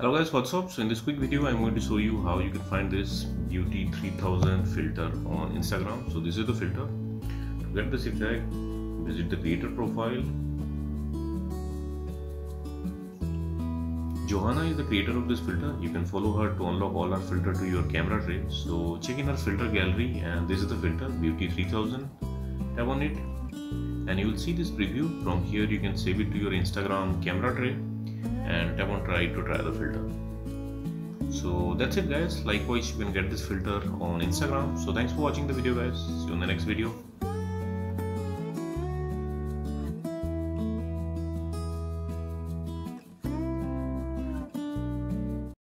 Hello guys, what's up? So in this quick video, I'm going to show you how you can find this Beauty 3000 filter on Instagram. So this is the filter. To get this effect, visit the creator profile. Johanna is the creator of this filter. You can follow her to unlock all our filter to your camera tray. So check in her filter gallery and this is the filter Beauty 3000. Tap on it and you will see this preview. From here you can save it to your Instagram camera tray and tap on try to try the filter. So that's it guys. Likewise you can get this filter on instagram. So thanks for watching the video guys. See you in the next video